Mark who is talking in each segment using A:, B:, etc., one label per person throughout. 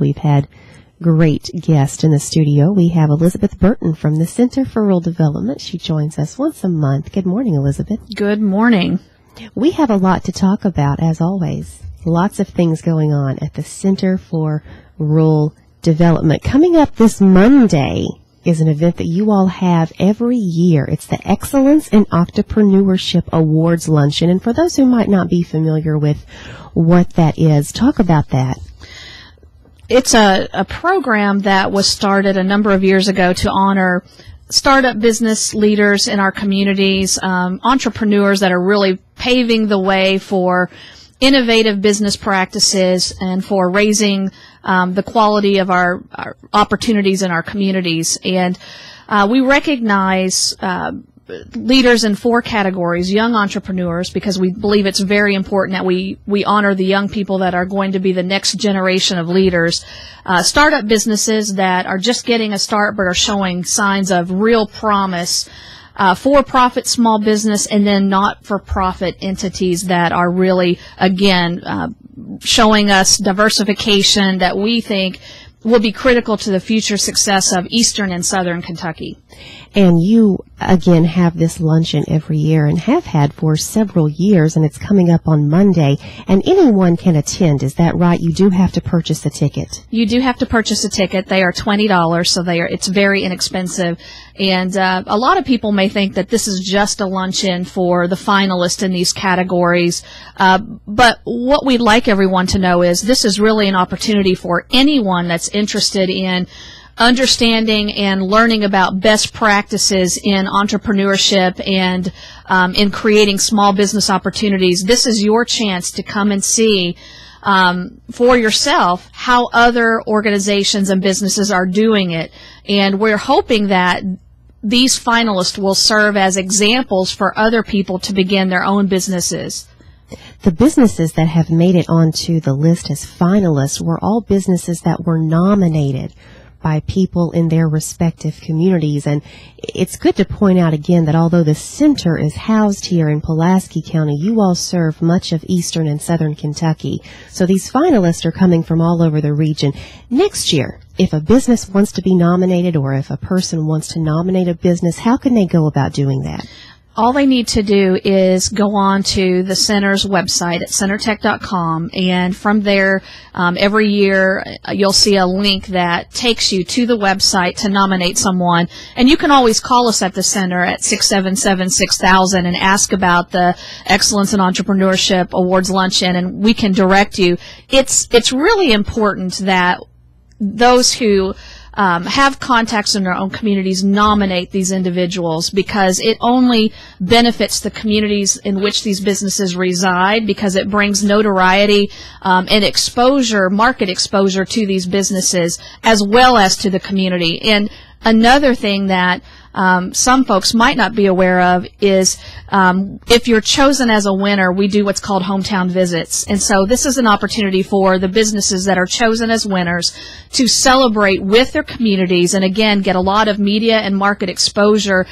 A: We've had great guests in the studio. We have Elizabeth Burton from the Center for Rural Development. She joins us once a month. Good morning, Elizabeth.
B: Good morning.
A: We have a lot to talk about, as always. Lots of things going on at the Center for Rural Development. Coming up this Monday is an event that you all have every year. It's the Excellence in Entrepreneurship Awards Luncheon. And for those who might not be familiar with what that is, talk about that.
B: It's a, a program that was started a number of years ago to honor startup business leaders in our communities, um, entrepreneurs that are really paving the way for innovative business practices and for raising um, the quality of our, our, opportunities in our communities. And uh, we recognize uh, leaders in four categories young entrepreneurs because we believe it's very important that we we honor the young people that are going to be the next generation of leaders. Uh, startup businesses that are just getting a start but are showing signs of real promise. Uh, for-profit small business and then not-for-profit entities that are really again uh, showing us diversification that we think will be critical to the future success of eastern and southern Kentucky.
A: And you, again, have this luncheon every year and have had for several years, and it's coming up on Monday. And anyone can attend, is that right? You do have to purchase a ticket.
B: You do have to purchase a ticket. They are $20, so they are, it's very inexpensive. And uh, a lot of people may think that this is just a luncheon for the finalists in these categories. Uh, but what we'd like everyone to know is this is really an opportunity for anyone that's interested in understanding and learning about best practices in entrepreneurship and um, in creating small business opportunities, this is your chance to come and see um, for yourself how other organizations and businesses are doing it. And we're hoping that these finalists will serve as examples for other people to begin their own businesses.
A: The businesses that have made it onto the list as finalists were all businesses that were nominated by people in their respective communities. And it's good to point out again that although the center is housed here in Pulaski County, you all serve much of eastern and southern Kentucky. So these finalists are coming from all over the region. Next year, if a business wants to be nominated or if a person wants to nominate a business, how can they go about doing that?
B: All they need to do is go on to the center's website at centertech.com and from there um, every year uh, you'll see a link that takes you to the website to nominate someone. And you can always call us at the center at 677-6000 and ask about the excellence in entrepreneurship awards luncheon and we can direct you. It's it's really important that those who um, have contacts in their own communities nominate these individuals because it only benefits the communities in which these businesses reside because it brings notoriety um, and exposure, market exposure to these businesses as well as to the community. And another thing that um, some folks might not be aware of is um, if you're chosen as a winner, we do what's called hometown visits. And so this is an opportunity for the businesses that are chosen as winners to celebrate with their communities and again get a lot of media and market exposure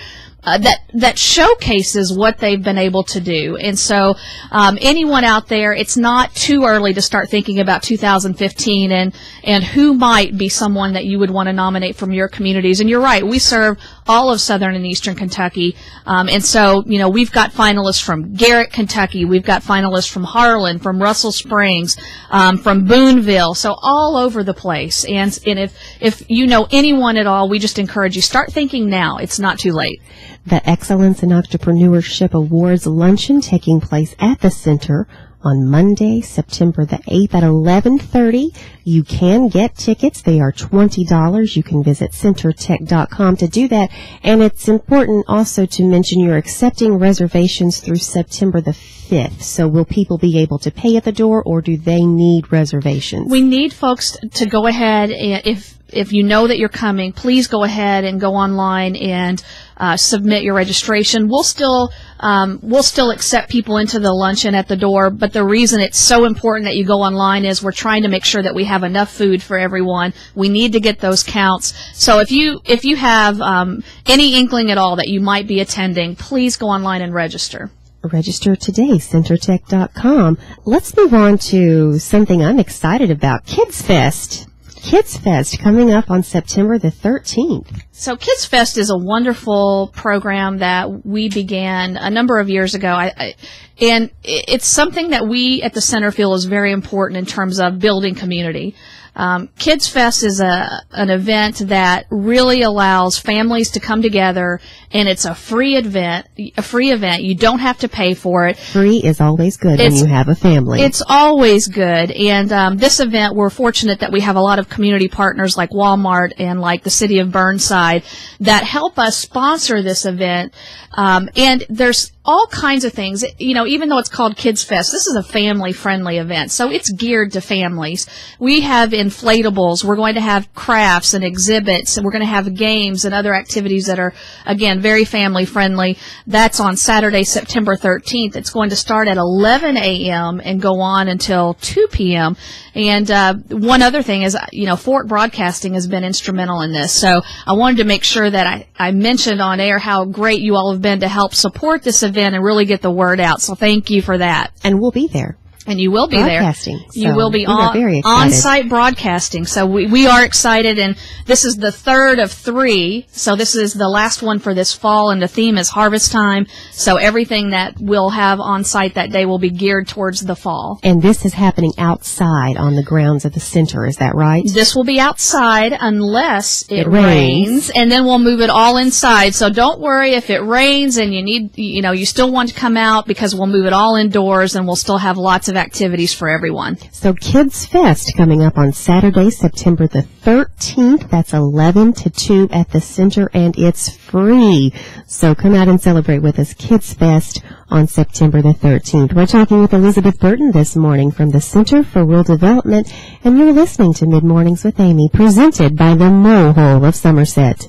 B: uh, that that showcases what they've been able to do. And so, um, anyone out there, it's not too early to start thinking about 2015 and and who might be someone that you would want to nominate from your communities. And you're right, we serve all of southern and eastern Kentucky, um, and so you know we've got finalists from Garrett, Kentucky, we've got finalists from Harlan, from Russell Springs, um, from Booneville, so all over the place. And and if if you know anyone at all, we just encourage you start thinking now. It's not too late
A: the Excellence in Entrepreneurship Awards luncheon taking place at the center on Monday, September the 8th at 11:30. You can get tickets. They are $20. You can visit centertech.com to do that. And it's important also to mention you're accepting reservations through September the 5th. So will people be able to pay at the door or do they need reservations?
B: We need folks to go ahead and if if you know that you're coming, please go ahead and go online and uh, submit your registration. We'll still um, we'll still accept people into the luncheon at the door, but the reason it's so important that you go online is we're trying to make sure that we have enough food for everyone. We need to get those counts. So if you if you have um, any inkling at all that you might be attending, please go online and register.
A: Register today, centertech.com. Let's move on to something I'm excited about, Kids Fest. Kids Fest coming up on September the 13th.
B: So Kids Fest is a wonderful program that we began a number of years ago. I, I, and it's something that we at the center feel is very important in terms of building community. Um, Kids Fest is a an event that really allows families to come together, and it's a free event. A free event. You don't have to pay for it.
A: Free is always good when you have a family.
B: It's always good. And um, this event, we're fortunate that we have a lot of community partners like Walmart and like the city of Burnside that help us sponsor this event. Um, and there's all kinds of things. You know, even though it's called Kids Fest, this is a family friendly event. So it's geared to families. We have inflatables. We're going to have crafts and exhibits and we're going to have games and other activities that are, again, very family friendly. That's on Saturday, September 13th. It's going to start at 11 a.m. and go on until 2 p.m. And uh, one other thing is, you know, Forcht Broadcasting has been instrumental in this. So I wanted to make sure that I, I mentioned on air how great you all have been to help support this event and really get the word out. So thank you for that.
A: and we'll be there.
B: And you will be there.
A: Broadcasting,
B: You will be on on-site broadcasting. So we, we are excited and this is the third of three. So this is the last one for this fall and the theme is harvest time. So everything that we'll have on site that day will be geared towards the fall.
A: And this is happening outside on the grounds of the center, is that right?
B: This will be outside unless it,
A: It rains.
B: rains, and then we'll move it all inside. So don't worry if it rains and you need, you know, you still want to come out because we'll move it all indoors and we'll still have lots of activities for everyone.
A: So Kids Fest coming up on Saturday, September the 13th. That's 11 to 2 at the center and it's free. So come out and celebrate with us Kids Fest on September the 13th. We're talking with Elizabeth Burton this morning from the Center for Rural Development and you're listening to Mid Mornings with Amy presented by the Mohole of Somerset.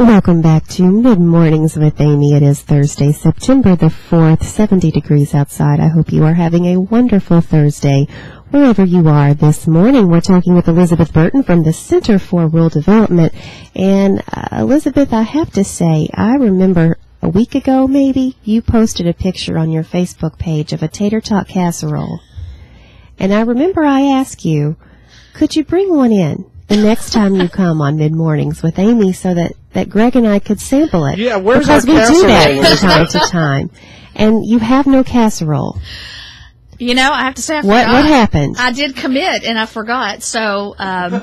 A: Welcome back to Mid Mornings with Amy. It is Thursday, September the 4th, 70 degrees outside. I hope you are having a wonderful Thursday wherever you are this morning. We're talking with Elizabeth Burton from the Center for Rural Development. And uh, Elizabeth, I have to say, I remember a week ago maybe, you posted a picture on your Facebook page of a tater tot casserole. And I remember I asked you, could you bring one in the next time you come on Mid Mornings with Amy so that, that Greg and I could sample it?
C: Yeah, where's
A: because
C: our
A: we do that from time to time. And you have no casserole.
B: You know, I have to say, I
A: What
B: forgot.
A: what happened?
B: I did commit and I forgot. So um,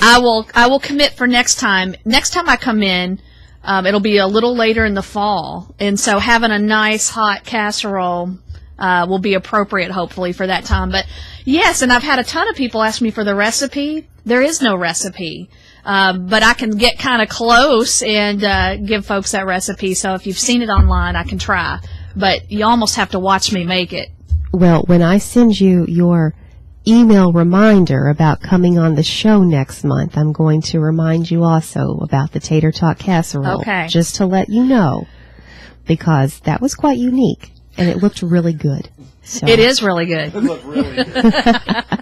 B: I will I will commit for next time. Next time I come in, um, it'll be a little later in the fall, and so having a nice hot casserole uh, will be appropriate, hopefully, for that time. But yes, and I've had a ton of people ask me for the recipe. There is no recipe. Um, but I can get kind of close and uh, give folks that recipe. So if you've seen it online, I can try. But you almost have to watch me make it.
A: Well, when I send you your email reminder about coming on the show next month, I'm going to remind you also about the tater tot casserole.
B: Okay.
A: Just to let you know, because that was quite unique and it looked really good. So.
B: It is really good.
C: Look really good.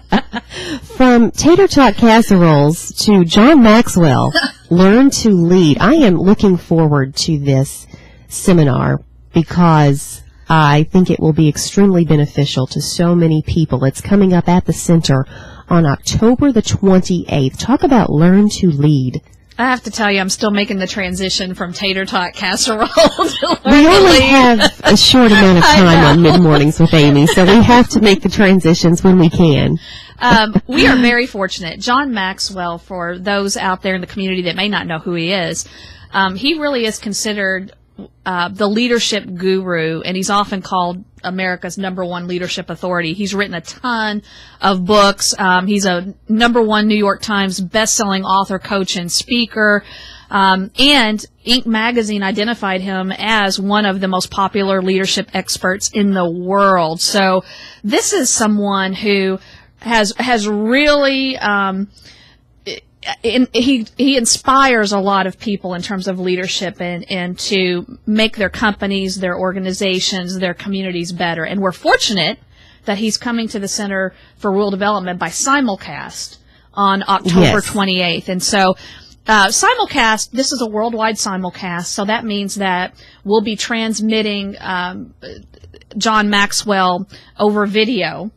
A: From tater tot casseroles to John Maxwell, learn to lead. I am looking forward to this seminar because I think it will be extremely beneficial to so many people. It's coming up at the center on October the 28th. Talk about learn to lead.
B: I have to tell you, I'm still making the transition from tater tot casserole to
A: We only have a short amount of time on mid mornings with Amy, so we have to make the transitions when we can.
B: um, we are very fortunate. John Maxwell, for those out there in the community that may not know who he is, um, he really is considered uh, the leadership guru, and he's often called America's number one leadership authority. He's written a ton of books. Um, he's a number one New York Times best-selling author, coach, and speaker. Um, and Inc. magazine identified him as one of the most popular leadership experts in the world. So this is someone who has has really um, in, he he inspires a lot of people in terms of leadership and and to make their companies, their organizations, their communities better. And we're fortunate that he's coming to the Center for Rural Development by simulcast on October
A: Yes.
B: 28th. And so uh, simulcast, this is a worldwide simulcast, so that means that we'll be transmitting um, John Maxwell over video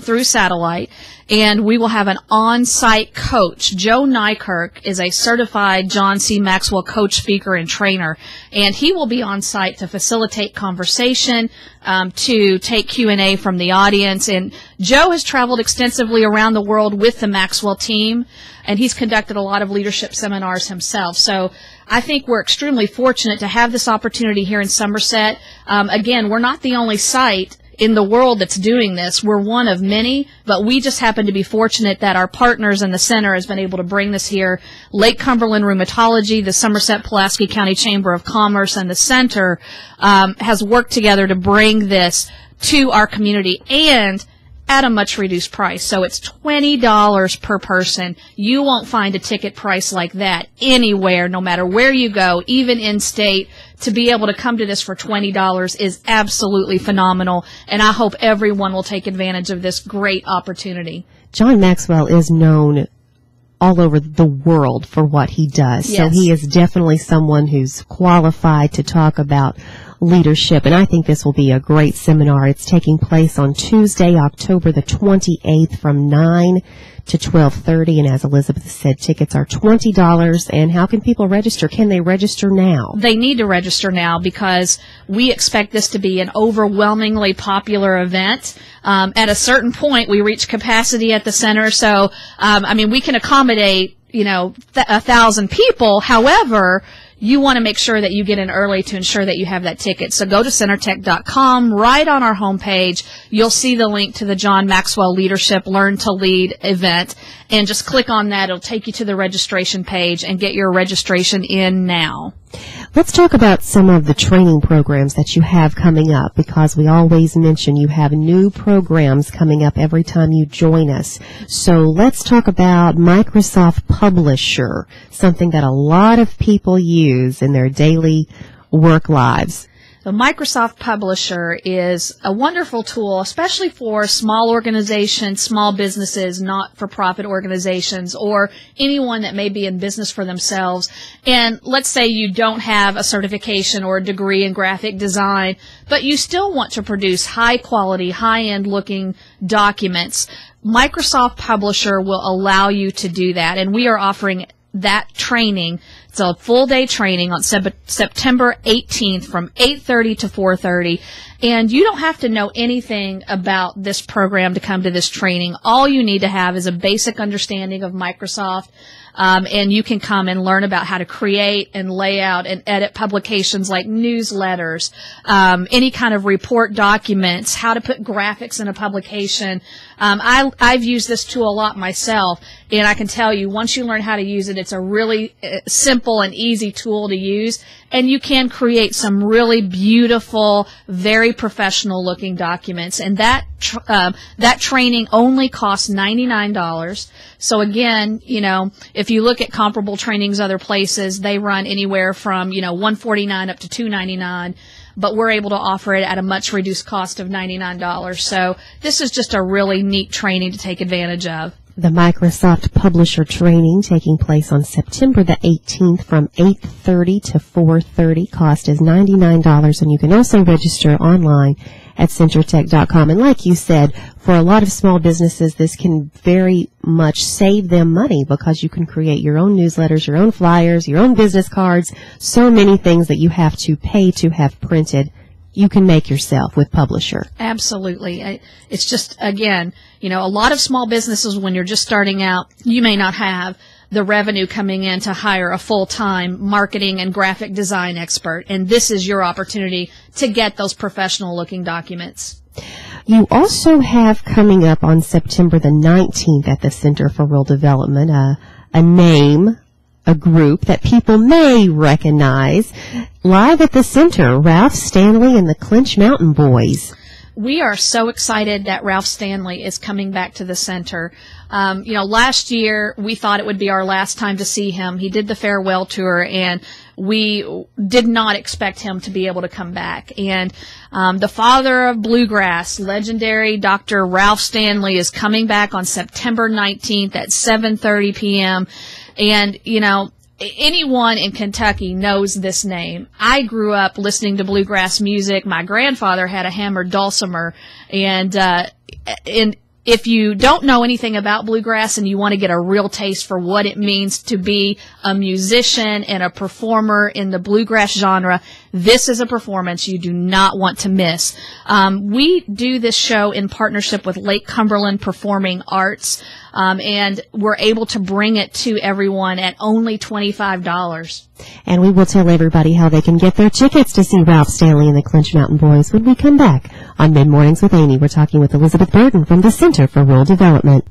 B: through satellite and we will have an on-site coach. Joe Nykirk is a certified John C. Maxwell coach, speaker, and trainer, and he will be on site to facilitate conversation, um, to take Q&A from the audience. And Joe has traveled extensively around the world with the Maxwell team, and he's conducted a lot of leadership seminars himself. So I think we're extremely fortunate to have this opportunity here in Somerset. Um, again, we're not the only site in the world that's doing this. We're one of many, but we just happen to be fortunate that our partners in the center has been able to bring this here. Lake Cumberland Rheumatology, the Somerset Pulaski County Chamber of Commerce, and the center um, has worked together to bring this to our community and at a much reduced price. So it's $20 per person. You won't find a ticket price like that anywhere, no matter where you go, even in state. To be able to come to this for $20 is absolutely phenomenal. And I hope everyone will take advantage of this great opportunity.
A: John Maxwell is known all over the world for what he does.
B: Yes.
A: So he is definitely someone who's qualified to talk about leadership. And I think this will be a great seminar. It's taking place on Tuesday, October the 28th from 9 to 12:30 and as Elizabeth said tickets are $20 and how can people register can they register now
B: they need to register now because we expect this to be an overwhelmingly popular event um, at a certain point we reach capacity at the center so um, i mean we can accommodate you know th- a thousand people however you want to make sure that you get in early to ensure that you have that ticket. So go to centertech.com. Right on our homepage, you'll see the link to the John Maxwell Leadership Learn to Lead event. And just click on that. It'll take you to the registration page and get your registration in now.
A: Let's talk about some of the training programs that you have coming up because we always mention you have new programs coming up every time you join us. So let's talk about Microsoft Publisher, something that a lot of people use in their daily work lives.
B: The Microsoft Publisher is a wonderful tool, especially for small organizations, small businesses, not-for-profit organizations, or anyone that may be in business for themselves. And let's say you don't have a certification or a degree in graphic design, but you still want to produce high quality, high-end looking documents. Microsoft Publisher will allow you to do that, and we are offering that training. It's a full day training on sep- September 18th from 8:30 to 4:30, and you don't have to know anything about this program to come to this training. All you need to have is a basic understanding of Microsoft. Um, and you can come and learn about how to create and lay out and edit publications like newsletters, um, any kind of report documents, how to put graphics in a publication. Um, I, I've used this tool a lot myself, and I can tell you, once you learn how to use it, it's a really uh, simple and easy tool to use, and you can create some really beautiful, very professional looking documents. And that tr- uh, that training only costs ninety nine dollars. So again, you know, if you look at comparable trainings other places, they run anywhere from you know one forty nine up to two ninety nine but we're able to offer it at a much reduced cost of $99. So this is just a really neat training to take advantage of.
A: The Microsoft Publisher training taking place on September the 18th from 8:30 to 4:30. Cost is $99 and you can also register online at centertech.com. And like you said, for a lot of small businesses, this can very much save them money because you can create your own newsletters, your own flyers, your own business cards, so many things that you have to pay to have printed you can make yourself with Publisher.
B: Absolutely. It's just, again, you know, a lot of small businesses, when you're just starting out, you may not have the revenue coming in to hire a full-time marketing and graphic design expert. And this is your opportunity to get those professional looking documents.
A: You also have coming up on September the 19th at the Center for Rural Development a, a name, a group that people may recognize. Live at the center, Ralph Stanley and the Clinch Mountain Boys
B: we are so excited that Ralph Stanley is coming back to the center. Um, you know, last year we thought it would be our last time to see him. He did the farewell tour, and we did not expect him to be able to come back. And um, the father of bluegrass, legendary Dr. Ralph Stanley, is coming back on September 19th at 7:30 p.m. And you know, anyone in Kentucky knows this name. I grew up listening to bluegrass music. My grandfather had a hammered dulcimer, and uh, in if you don't know anything about bluegrass and you want to get a real taste for what it means to be a musician and a performer in the bluegrass genre, this is a performance you do not want to miss. Um, we do this show in partnership with Lake Cumberland Performing Arts, um, and we're able to bring it to everyone at only $25.
A: And we will tell everybody how they can get their tickets to see Ralph Stanley and the Clinch Mountain Boys when we come back on Mid Mornings with Amy. We're talking with Elizabeth Burton from the Center for Rural Development.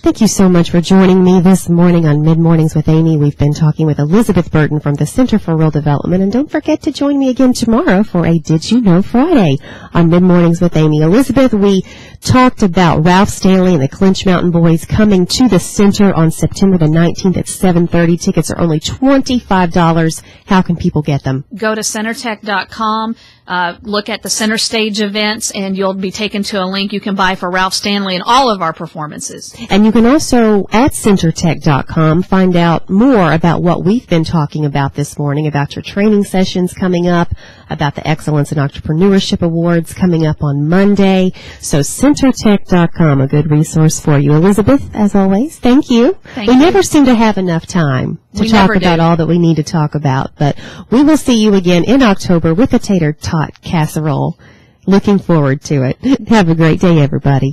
A: Thank you so much for joining me this morning on Mid Mornings with Amy. We've been talking with Elizabeth Burton from the Center for Rural Development. And don't forget to join me again tomorrow for a Did You Know Friday on Mid Mornings with Amy. Elizabeth, we talked about Ralph Stanley and the Clinch Mountain Boys coming to the center on September the 19th at 7.30. Tickets are only $25. How can people get them?
B: Go to centertech.com, uh, look at the center stage events, and you'll be taken to a link you can buy for Ralph Stanley and all of our performances.
A: And you can also, at centertech.com, find out more about what we've been talking about this morning, about your training sessions coming up, about the Excellence in Entrepreneurship Awards coming up on Monday. So centertech.com, a good resource for you. Elizabeth, as always, thank you.
B: Thank
A: we
B: you.
A: never seem to have enough time to
B: We
A: talk
B: do.
A: about all that we need to talk about, but we will see you again in October with a tater tot casserole. Looking forward to it. Have a great day, everybody.